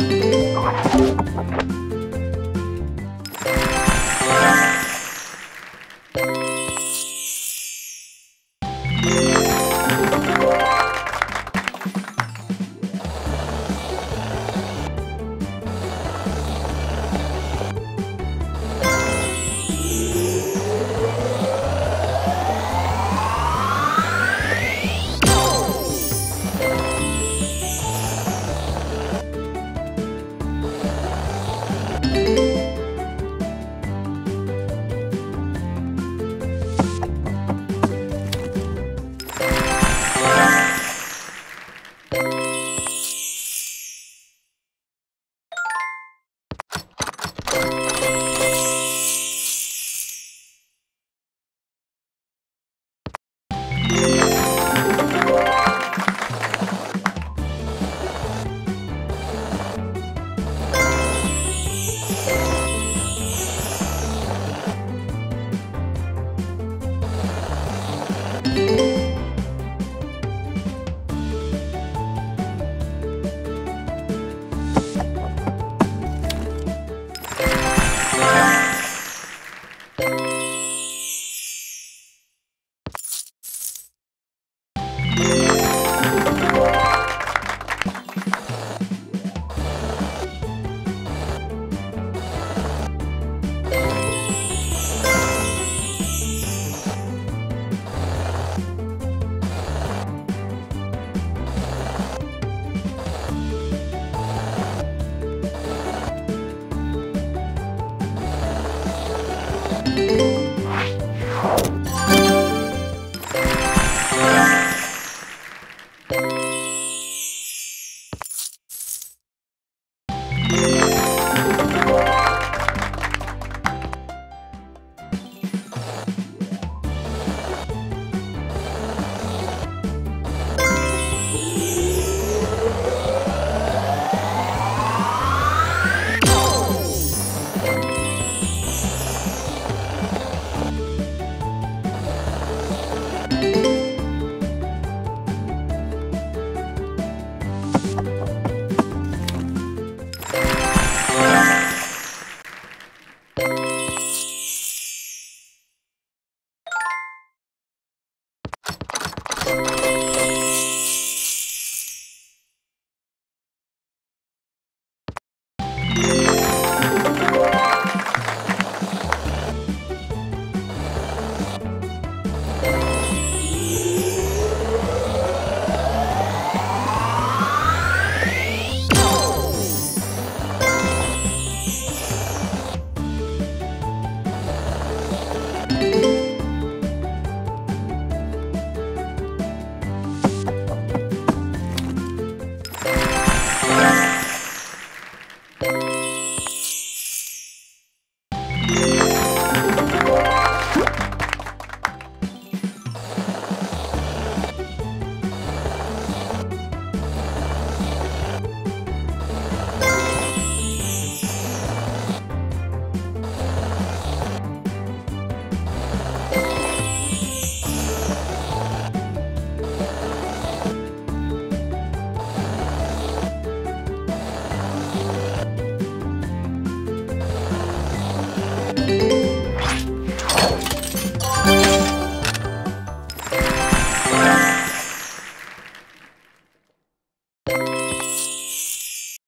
Yeah. Música